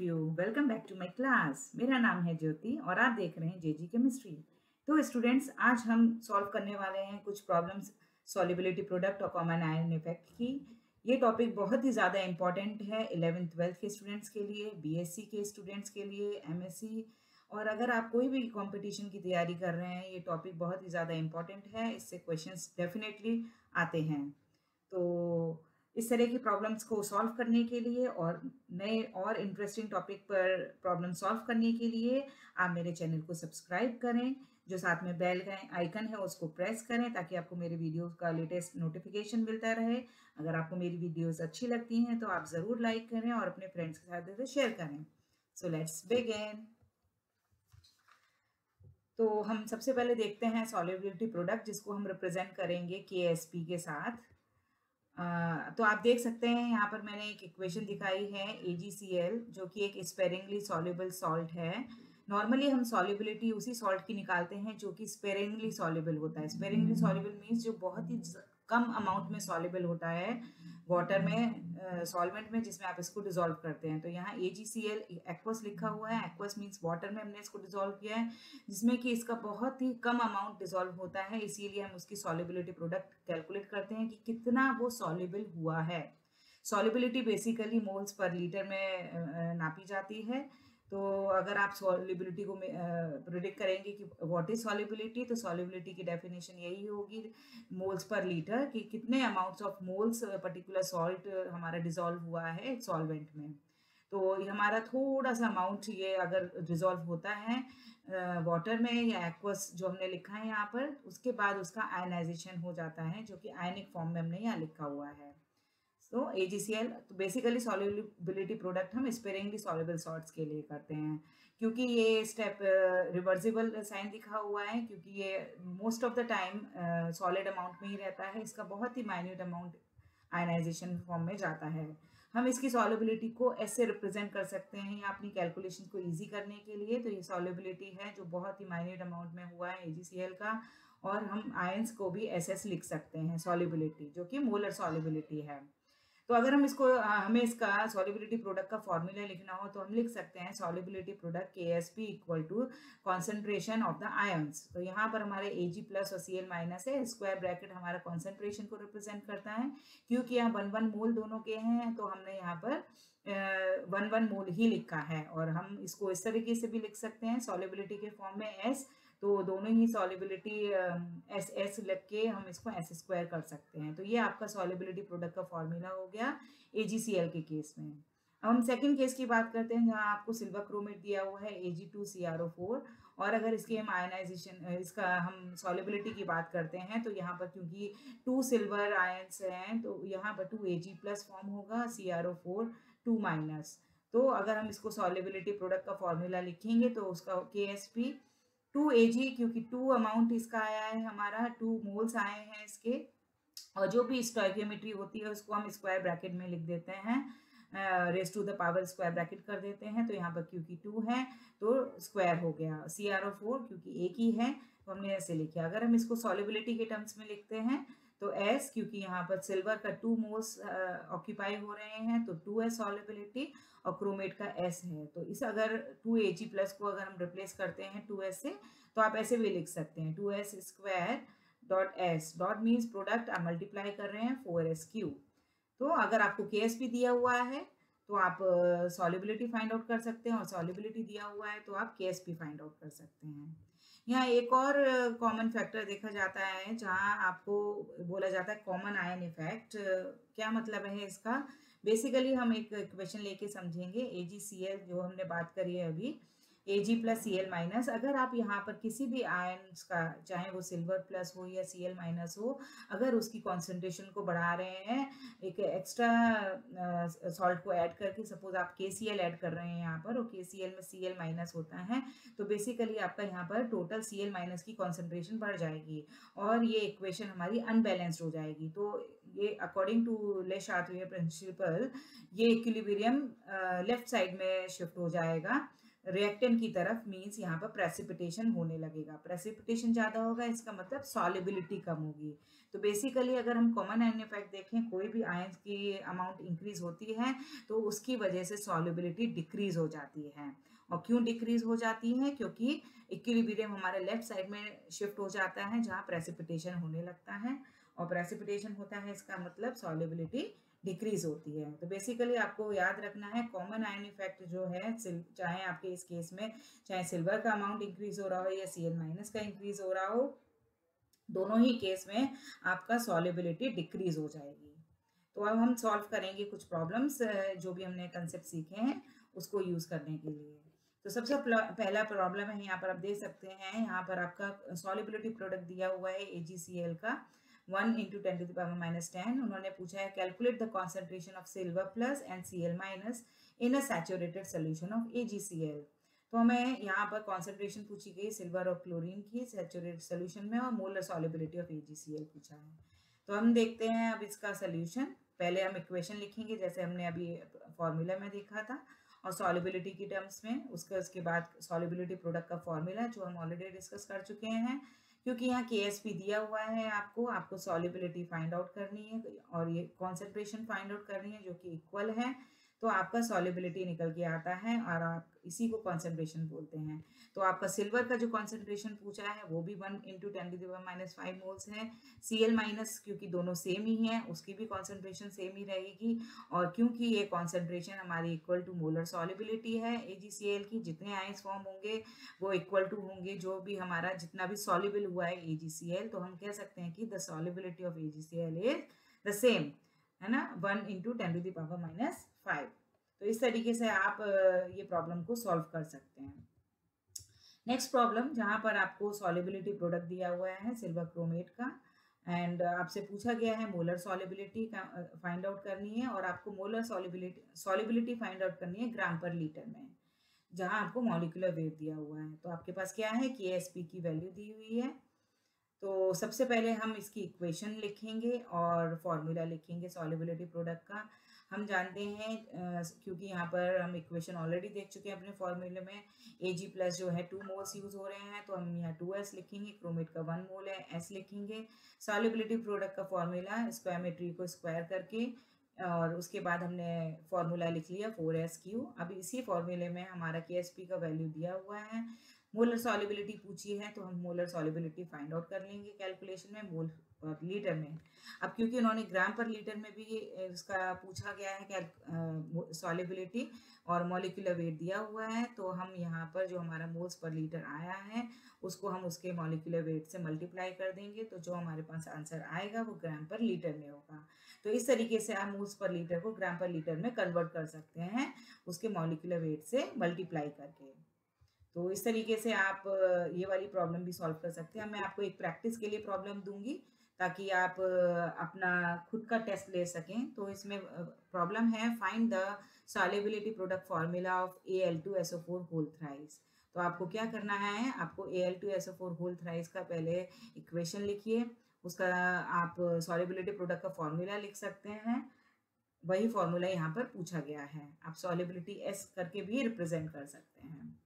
Of you welcome back to my class मेरा नाम है ज्योति और आप देख रहे हैं जेजी केमिस्ट्री तो स्टूडेंट्स आज हम सॉल्व करने वाले हैं कुछ प्रॉब्लम्स सॉलिबिलिटी प्रोडक्ट और कॉमन आयन इफ़ेक्ट की. ये टॉपिक बहुत ही ज़्यादा इंपॉर्टेंट है इलेवेंथ ट्वेल्थ के स्टूडेंट्स के लिए बीएससी के स्टूडेंट्स के लिए एमएससी और अगर आप कोई भी कंपटीशन की तैयारी कर रहे हैं, ये टॉपिक बहुत ही ज़्यादा इंपॉर्टेंट है. इससे क्वेश्चंस डेफिनेटली आते हैं. तो इस तरह की प्रॉब्लम्स को सॉल्व करने के लिए और नए और इंटरेस्टिंग टॉपिक पर प्रॉब्लम सॉल्व करने के लिए आप मेरे चैनल को सब्सक्राइब करें। जो साथ में बेल का आइकन है, उसको प्रेस करें ताकि आपको मेरे वीडियोस का लेटेस्ट नोटिफिकेशन मिलता रहे। अगर आपको मेरी वीडियोस अच्छी लगती हैं तो आप ज़रूर लाइक करें और अपने फ्रेंड्स के साथ इसे शेयर करें। सो लेट्स बिगिन तो हम सबसे पहले देखते हैं सॉलिबिलिटी प्रोडक्ट जिसको हम रिप्रेजेंट करेंगे के के साथ। तो आप देख सकते हैं यहाँ पर मैंने एक इक्वेशन दिखाई है एजीसीएल जो कि एक स्पेरिंगली सॉल्यूबल सॉल्ट है। नॉर्मली हम सॉल्युबिलिटी उसी सॉल्ट की निकालते हैं जो कि स्पेरिंगली सॉल्युबल होता है। स्पेरिंगली सॉल्युबल मीन्स जो बहुत ही कम अमाउंट में सॉल्यूबल होता है। वाटर में सॉल्वेंट uh, में जिसमें आप इसको डिजोल्व करते हैं। तो यहाँ ए जी सी एल एक्वस लिखा हुआ है। एक्वस मीन्स वाटर में हमने इसको डिजोल्व किया है जिसमें कि इसका बहुत ही कम अमाउंट डिजोल्व होता है। इसीलिए हम उसकी सॉलिबिलिटी प्रोडक्ट कैलकुलेट करते हैं कि कितना वो सॉलिबल हुआ है। Solubility basically moles per litre में नापी जाती है। तो अगर आप सॉलिबिलिटी को प्रिडिक्ट करेंगे कि व्हाट इज़ सॉलिबिलिटी तो सॉलिबिलिटी की डेफिनेशन यही होगी मोल्स पर लीटर कि कितने amounts of moles particular salt हमारा डिजोल्व हुआ है सॉल्वेंट में। तो हमारा थोड़ा सा अमाउंट ये अगर डिजोल्व होता है वाटर में या एक्वस जो हमने लिखा है यहाँ पर, उसके बाद उसका आयनाइजेशन हो जाता है, जो कि आयनिक फॉर्म में हमने यहाँ लिखा हुआ है। तो ए जी सी तो बेसिकली सॉल्युबिलिटी प्रोडक्ट हम स्पेरिंगली सॉल्युबल सॉल्ट्स के लिए करते हैं। क्योंकि ये स्टेप रिवर्सिबल साइन दिखा हुआ है, क्योंकि ये most of the time solid amount में ही रहता है। इसका बहुत ही माइन्यूट अमाउंट आयनाइजेशन फॉर्म में जाता है। हम इसकी सॉलिबिलिटी को ऐसे रिप्रेजेंट कर सकते हैं या अपनी कैलकुलेशन को ईजी करने के लिए। तो ये सॉलिबिलिटी है जो बहुत ही माइन्यूट अमाउंट में हुआ है ए का। और हम आयंस को भी एस एस लिख सकते हैं सॉलिबिलिटी जो कि मोलर सॉलिबिलिटी है। तो अगर हम इसको हमें इसका सॉलिबिलिटी प्रोडक्ट का फॉर्मूला लिखना हो तो हम लिख सकते हैं solubility product K S P equal to concentration of the ions तो यहाँ पर हमारे ए जी प्लस और सी एल माइनस है स्क्वायर ब्रैकेट हमारा कॉन्सेंट्रेशन को रिप्रेजेंट करता है। क्योंकि यहाँ वन वन मोल दोनों के हैं तो हमने यहाँ पर वन वन मोल ही लिखा है। और हम इसको इस तरीके से भी लिख सकते हैं सॉलिबिलिटी के फॉर्म में एस तो दोनों ही सॉलिबिलिटी एस एस लग के हम इसको एस स्क्वायर कर सकते हैं। तो ये आपका सॉलिबिलिटी प्रोडक्ट का फॉर्मूला हो गया ए जी सी एल के केस में। अब हम सेकंड केस की बात करते हैं, जहाँ आपको सिल्वर क्रोमेट दिया हुआ है A G two C R O four और अगर इसकी हम आयनाइजेशन इसका हम सॉलिबिलिटी की बात करते हैं तो यहाँ पर क्योंकि टू सिल्वर आयन्स हैं तो यहाँ पर two A G plus form होगा C R O four two minus तो अगर हम इसको सॉलिबिलिटी प्रोडक्ट का फॉर्मूला लिखेंगे तो उसका के एस पी टू ए क्योंकि टू अमाउंट इसका आया है हमारा, टू मोल्स आए हैं इसके, और जो भी स्टोइकोमेट्री होती है उसको हम स्क्वायर ब्रैकेट में लिख देते हैं raise to the power square bracket कर देते हैं तो यहाँ पर क्योंकि टू है तो स्क्वायर हो गया, सी आर ओ फोर क्योंकि एक ही है तो हमने ऐसे लिखा अगर हम इसको सॉलिबिलिटी के टर्म्स में लिखते हैं तो एस क्योंकि यहाँ पर सिल्वर का टू मोल्स ऑक्यूपाई हो रहे हैं तो टू एस सॉलिबिलिटी और क्रोमेट का एस है। तो इस अगर टू ए जी प्लस को अगर हम रिप्लेस करते हैं टू एस से तो आप ऐसे भी लिख सकते हैं two S square dot S dot means product आप मल्टीप्लाई कर रहे हैं फोर एस क्यू तो अगर आपको के एस भी दिया हुआ है तो आप सॉलिबिलिटी फाइंड आउट कर सकते हैं, और सॉलिबिलिटी दिया हुआ है तो आप के एस भी फाइंड आउट कर सकते हैं। यहाँ एक और कॉमन फैक्टर देखा जाता है जहाँ आपको बोला जाता है कॉमन आयन इफ़ेक्ट क्या मतलब है इसका? बेसिकली हम एक क्वेश्चन लेके समझेंगे ए जी सी एल जो हमने बात करी है अभी। A G plus C L minus अगर आप यहाँ पर किसी भी आयन्स का, चाहे वो सिल्वर प्लस हो या सी एल माइनस हो, अगर उसकी कॉन्सेंट्रेशन को बढ़ा रहे हैं, एक एक्स्ट्रा सॉल्ट को ऐड करके सपोज़ आप के सी एल ऐड कर रहे हैं यहाँ पर, और के सी एल में सी एल माइनस होता है तो बेसिकली आपका यहाँ पर टोटल सी एल माइनस की कॉन्सेंट्रेशन बढ़ जाएगी, और ये इक्वेशन हमारी अनबैलेंस्ड हो जाएगी। तो ये अकॉर्डिंग टू ले शार्टवे प्रिंसिपल ये इक्विलिब्रियम लेफ़्ट साइड में शिफ्ट हो जाएगा। रिएक्टेंट की तरफ़ मीन्स यहाँ पर प्रेसिपिटेशन होने लगेगा। प्रेसिपिटेशन ज़्यादा होगा, इसका मतलब सॉलिबिलिटी कम होगी। तो बेसिकली अगर हम कॉमन आयन इफ़ेक्ट देखें, कोई भी आयन की अमाउंट इंक्रीज होती है तो उसकी वजह से सॉलिबिलिटी डिक्रीज हो जाती है। और क्यों डिक्रीज हो जाती है? क्योंकि इक्विलिब्रियम हमारे लेफ़्ट साइड में शिफ्ट हो जाता है, जहाँ प्रेसिपिटेशन होने लगता है। और प्रेसिपिटेशन होता है, इसका मतलब सॉलिबिलिटी डिक्रीज होती है। तो बेसिकली आपको याद रखना है कॉमन आयन इफ़ेक्ट जो है चाहे आपके इस केस में, चाहे सिल्वर का अमाउंट इंक्रीज हो रहा हो या सी माइनस का इंक्रीज हो रहा हो, दोनों ही केस में आपका सॉलिबिलिटी डिक्रीज हो जाएगी। तो अब हम सॉल्व करेंगे कुछ प्रॉब्लम्स जो भी हमने कंसेप्ट सीखे हैं, उसको यूज़ करने के लिए। तो सबसे पहला प्रॉब्लम है, यहाँ पर आप देख सकते हैं, यहाँ पर आपका सॉलिबिलिटी प्रोडक्ट दिया हुआ है ए का। One into ten to the power minus ten उन्होंने पूछा है calculate the concentration of silver plus and C L minus in a saturated solution of A G C L तो हमें यहाँ पर कॉन्सेंट्रेशन पूछी गई सिल्वर और क्लोरीन की सैचुरेटेड सोल्यूशन में और molar solubility of A G C L पूछा है। तो हम देखते हैं अब इसका सोल्यूशन पहले हम इक्वेशन लिखेंगे, जैसे हमने अभी फॉर्मूला में देखा था, और सॉलिबिलिटी की टर्म्स में, उसके उसके बाद सॉलिबिलिटी प्रोडक्ट का फॉर्मूला जो हम ऑलरेडी डिस्कस कर चुके हैं। क्योंकि यहाँ के एस पी दिया हुआ है आपको आपको सॉलिबिलिटी फाइंड आउट करनी है, और ये कॉन्सेंट्रेशन फाइंड आउट करनी है जो कि इक्वल है। तो आपका सॉलिबिलिटी निकल के आता है और आप इसी को कॉन्सेंट्रेशन बोलते हैं। तो आपका सिल्वर का जो कॉन्सेंट्रेशन पूछा है, वो भी one into ten minus five moles है। सी एल माइनस क्योंकि दोनों सेम ही हैं, उसकी भी कॉन्सेंट्रेशन सेम ही रहेगी। और क्योंकि ये कॉन्सेंट्रेशन हमारी इक्वल टू मोलर सॉलिबिलिटी है ए जी सी एल की, जितने आइंस फॉर्म होंगे, वो इक्वल टू होंगे, जो भी हमारा जितना भी सॉलिबल हुआ है ए जी सी एल तो हम कह सकते हैं कि the solubility of A G C L is the same है ना? One into ten to the power minus five तो इस तरीके से आप ये प्रॉब्लम को सॉल्व कर सकते हैं। नेक्स्ट प्रॉब्लम जहाँ पर आपको सॉलिबिलिटी प्रोडक्ट दिया हुआ है सिल्वर क्रोमेट का। एंड आपसे पूछा गया है मोलर सॉलिबिलिटी फाइंड आउट करनी है और आपको molar solubility solubility find out करनी है ग्राम पर लीटर में, जहाँ आपको मॉलिकुलर वेट दिया हुआ है। तो आपके पास क्या है? के एस पी की वैल्यू दी हुई है। तो सबसे पहले हम इसकी इक्वेशन लिखेंगे और फॉर्मूला लिखेंगे सॉलिबिलिटी प्रोडक्ट का। हम जानते हैं क्योंकि यहाँ पर हम इक्वेशन ऑलरेडी देख चुके हैं अपने फॉर्मूले में। ए जी प्लस जो है टू मोल्स यूज़ हो रहे हैं तो हम यहाँ टू एस लिखेंगे क्रोमेट का वन मोल है एस लिखेंगे। सॉलिबिलिटी प्रोडक्ट का फॉर्मूला स्क्वायमेट्री को स्क्वायर करके, और उसके बाद हमने फॉर्मूला लिख लिया फोर एस क्यू अभी इसी फॉर्मूले में हमारा के एस पी का वैल्यू दिया हुआ है। मोलर सॉलिबिलिटी पूछी है तो हम मोलर सॉलिबिलिटी फाइंड आउट कर लेंगे कैलकुलेशन में। मोल लीटर में। अब क्योंकि उन्होंने ग्राम पर लीटर में भी इसका पूछा गया है क्या सॉलिबिलिटी और मॉलिकुलर वेट दिया हुआ है तो हम यहाँ पर जो हमारा मोल्स पर लीटर आया है, उसको हम उसके मॉलिकुलर वेट से मल्टीप्लाई कर देंगे तो जो हमारे पास आंसर आएगा वो ग्राम पर लीटर में होगा। तो इस तरीके से आप मोल्स पर लीटर को ग्राम पर लीटर में कन्वर्ट कर सकते हैं, उसके मॉलिकुलर वेट से मल्टीप्लाई करके। तो इस तरीके से आप ये वाली प्रॉब्लम भी सॉल्व कर सकते हैं। मैं आपको एक प्रैक्टिस के लिए प्रॉब्लम दूँगी ताकि आप अपना खुद का टेस्ट ले सकें। तो इसमें प्रॉब्लम है, find the solubility product formula of A L two S O four whole thrice. तो आपको क्या करना है, आपको A L two S O four whole thrice का पहले इक्वेशन लिखिए, उसका आप सॉलिबिलिटी प्रोडक्ट का फॉर्मूला लिख सकते हैं। वही फॉर्मूला यहाँ पर पूछा गया है। आप सॉलिबिलिटी एस करके भी रिप्रेजेंट कर सकते हैं।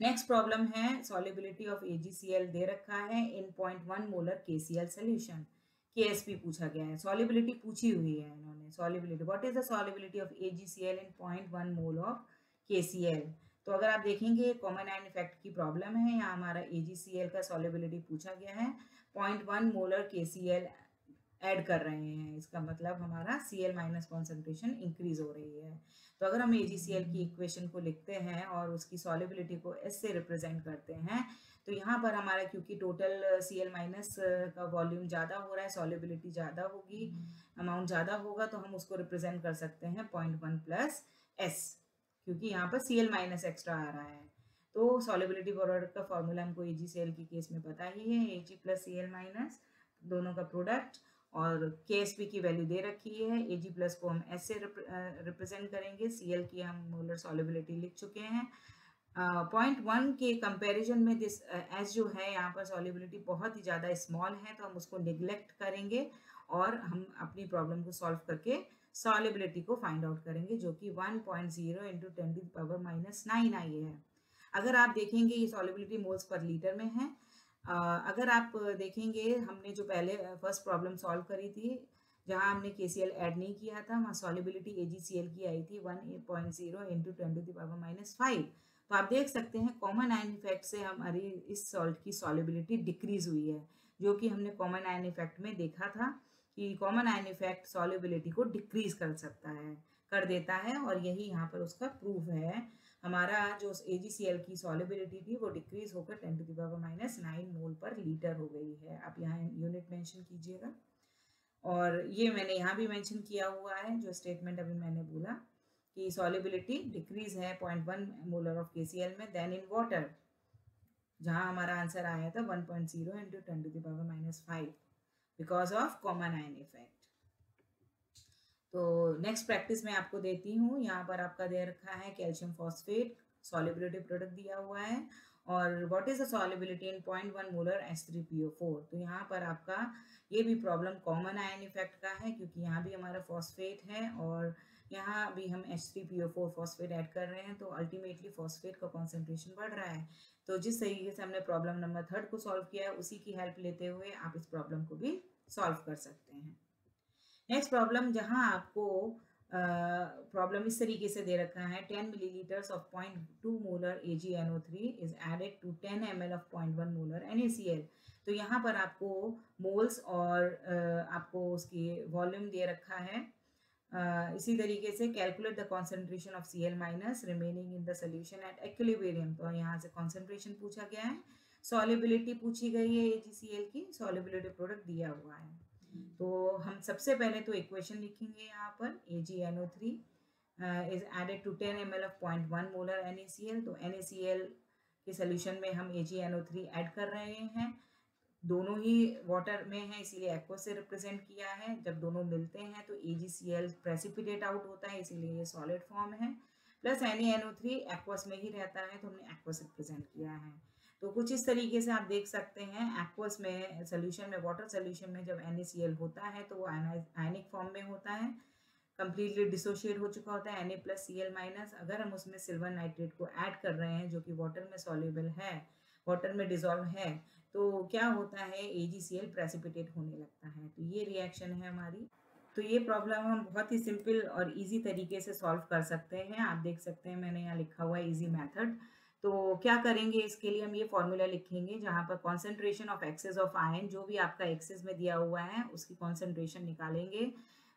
नेक्स्ट प्रॉब्लम है solubility of A G C L दे रखा है in point one molar K C L solution K S P पूछा गया है सॉलिबिलिटी पूछी हुई है इन्होंने solubility what is the solubility of A G C L in point one mole of K C L तो अगर आप देखेंगे कॉमन आयन इफ़ेक्ट की प्रॉब्लम है, यहाँ हमारा एजीसीएल का सॉलिबिलिटी पूछा गया है point one molar K C L add कर रहे हैं। इसका मतलब हमारा C L minus concentration increase हो रही है। तो अगर हम ए जी सी एल की इक्वेशन को लिखते हैं और उसकी सॉलिबिलिटी को एस से रिप्रेजेंट करते हैं तो यहाँ पर हमारा क्योंकि टोटल सी एल माइनस का वॉल्यूम ज़्यादा हो रहा है सॉलिबिलिटी ज़्यादा होगी अमाउंट ज़्यादा होगा तो हम उसको रिप्रेजेंट कर सकते हैं पॉइंट वन प्लस एस क्योंकि यहाँ पर सी एल माइनस एक्स्ट्रा आ रहा है। तो सॉलिबिलिटी प्रोडक्ट का फॉर्मूला हमको ए जी सी एल की केस में पता ही है A G plus C L minus दोनों का प्रोडक्ट और के एस पी की वैल्यू दे रखी है। ए जी प्लस को हम एस से रिप्रेजेंट करेंगे। सी एल की हम मोलर सॉलिबिलिटी लिख चुके हैं। पॉइंट uh, वन के कंपैरिजन में दिस एस जो है यहाँ पर सॉलिबिलिटी बहुत ही ज़्यादा स्मॉल है तो हम उसको निगलेक्ट करेंगे और हम अपनी प्रॉब्लम को सॉल्व करके सॉलिबिलिटी को फाइंड आउट करेंगे जो कि 1.0 point zero into ten power minus nine आई है। अगर आप देखेंगे ये सॉलिबिलिटी मोल्स पर लीटर में है। अगर आप देखेंगे, हमने जो पहले फ़र्स्ट प्रॉब्लम सॉल्व करी थी, जहाँ हमने के सी एल ऐड नहीं किया था, वहाँ सॉलिबिलिटी ए जी सी एल की आई थी one point zero into ten to the power minus five तो आप देख सकते हैं कॉमन आयन इफ़ेक्ट से हमारी इस सॉल्ट की सॉलिबिलिटी डिक्रीज हुई है, जो कि हमने कॉमन आयन इफ़ेक्ट में देखा था कि कॉमन आयन इफ़ेक्ट सॉलिबिलिटी को डिक्रीज कर सकता है, कर देता है, और यही यहाँ पर उसका प्रूफ है। हमारा जो ए जी सी एल की सॉलिबिलिटी थी, वो डिक्रीज होकर ten to the power minus nine mole per litre हो गई है। आप यहाँ यूनिट मेंशन कीजिएगा। और ये मैंने यहाँ भी मेंशन किया हुआ है, जो स्टेटमेंट अभी मैंने बोला कि सॉलिबिलिटी डिक्रीज है पॉइंट वन मोलर ऑफ़ के में देन इन वाटर जहाँ हमारा आंसर आया था one point zero into ten to the power minus five because of common ion effect तो नेक्स्ट प्रैक्टिस मैं आपको देती हूँ। यहाँ पर आपका दे रखा है कैल्शियम फॉस्फेट सॉलिबिलिटी प्रोडक्ट दिया हुआ है और what is the solubility in point one molar S three P O four तो यहाँ पर आपका ये भी प्रॉब्लम कॉमन आयन इफ़ेक्ट का है क्योंकि यहाँ भी हमारा फॉस्फेट है और यहाँ भी हम H three P O four phosphate add कर रहे हैं तो अल्टीमेटली फॉस्फेट का कॉन्सेंट्रेशन बढ़ रहा है। तो जिस तरीके से हमने प्रॉब्लम नंबर थर्ड को सॉल्व किया है, उसी की हेल्प लेते हुए आप इस प्रॉब्लम को भी सॉल्व कर सकते हैं। नेक्स्ट प्रॉब्लम जहाँ आपको प्रॉब्लम uh, इस तरीके से दे रखा है 10 millilitres of point two molar A G N O three is added to 10 M L of point one molar N A C L तो यहाँ पर आपको मोल्स और uh, आपको उसकी वॉल्यूम दे रखा है। uh, इसी तरीके से calculate the concentration of C L minus remaining in the solution at equilibrium तो यहाँ से कॉन्सेंट्रेशन पूछा गया है। सॉलिबिलिटी पूछी गई है ए जी सी एल की। सॉलिबिलिटी प्रोडक्ट दिया हुआ है। तो हम सबसे पहले तो इक्वेशन लिखेंगे यहाँ पर A G N O three is added to ten M L of point one molar N A C L तो एन ए सी एल के सोल्यूशन में हम A G N O three add कर रहे हैं। दोनों ही वाटर में है, इसीलिए एक्वा से रिप्रेजेंट किया है। जब दोनों मिलते हैं तो A G C L precipitate out होता है, इसीलिए ये सॉलिड फॉर्म है। Plus N N O three aqueous में ही रहता है तो हमने एक्वस रिप्रेजेंट किया है। तो कुछ इस तरीके से आप देख सकते हैं एक्वस में सोल्यूशन में वाटर सोल्यूशन में जब एन होता है तो वो आयनिक फॉर्म में होता है। कम्प्लीटली डिसोशिएट हो चुका होता है N A plus C L minus अगर हम उसमें सिल्वर नाइट्रेट को ऐड कर रहे हैं, जो कि वाटर में सॉल्युबल है वाटर में डिजोल्व है तो क्या होता है A G C L precipitate होने लगता है। तो ये रिएक्शन है हमारी। तो ये प्रॉब्लम हम बहुत ही सिंपल और इजी तरीके से सॉल्व कर सकते हैं। आप देख सकते हैं, मैंने यहाँ लिखा हुआ है इजी मेथड तो क्या करेंगे? इसके लिए हम ये फॉर्मूला लिखेंगे जहाँ पर concentration of excess of ion जो भी आपका एक्सेस में दिया हुआ है, उसकी कॉन्सेंट्रेशन निकालेंगे।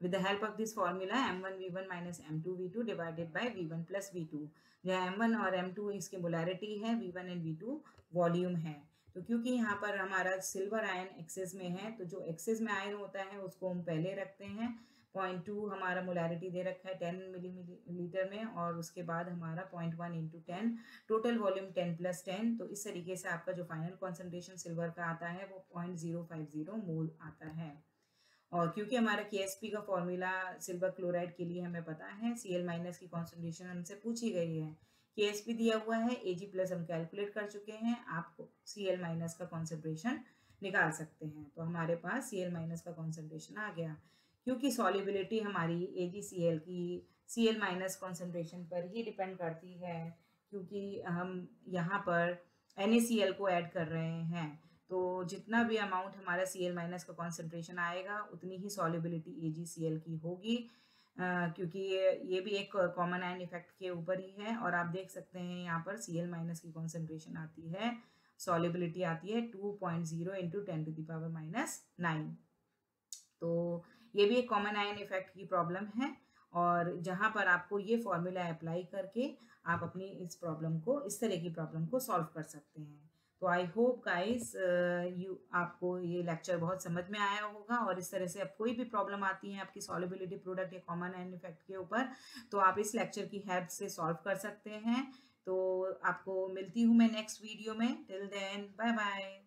With the help of this formula M one V one minus M two V two divided by V one plus V two जहाँ वन और एम टू इसकी मोलैरिटी है V one and two volume है। तो क्योंकि यहाँ पर हमारा सिल्वर आयन एक्सेस में है तो जो एक्सेस में आयन होता है, उसको हम पहले रखते हैं। पॉइंट टू हमारा मोलारिटी दे रखा है टेन मिलीमीटर में और उसके बाद हमारा point one into ten, total volume ten plus ten तो इस तरीके से आपका जो फाइनल कॉन्सेंट्रेशन सिल्वर का आता है वो point zero five zero mole आता है। और क्योंकि हमारा केएसपी का फॉर्मूला सिल्वर क्लोराइड के लिए हमें पता है सी एल माइनस की कॉन्सेंट्रेशन हमसे पूछी गई है। के दिया हुआ है ए जी प्लस हम कैलकुलेट कर चुके हैं, आप सी एल माइनस का कॉन्सेंट्रेशन निकाल सकते हैं। तो हमारे पास सी एल माइनस का कॉन्सेंट्रेशन आ गया। क्योंकि सॉलिबिलिटी हमारी ए जी सी एल की सी एल माइनस कॉन्सेंट्रेशन पर ही डिपेंड करती है, क्योंकि हम यहाँ पर एन को ऐड कर रहे हैं। तो जितना भी अमाउंट हमारा सी एल माइनस का कॉन्सेंट्रेशन आएगा, उतनी ही सॉलिबिलिटी ए की होगी। क्योंकि ये ये भी एक कॉमन आयन इफ़ेक्ट के ऊपर ही है, और आप देख सकते हैं यहाँ पर सी एल माइनस की कॉन्सेंट्रेशन आती है। सॉलिबिलिटी आती है two point zero into ten to the power minus nine तो ये भी एक कॉमन आयन इफ़ेक्ट की प्रॉब्लम है और जहाँ पर आपको ये फॉर्मूला अप्लाई करके आप अपनी इस प्रॉब्लम को, इस तरह की प्रॉब्लम को सॉल्व कर सकते हैं। तो आई होप गाइस यू आपको ये लेक्चर बहुत समझ में आया होगा और इस तरह से अब कोई भी प्रॉब्लम आती है आपकी सॉलिबिलिटी प्रोडक्ट या कॉमन आयन इफ़ेक्ट के ऊपर तो आप इस लेक्चर की हेल्प से सॉल्व कर सकते हैं। तो आपको मिलती हूँ मैं नेक्स्ट वीडियो में। Till then bye bye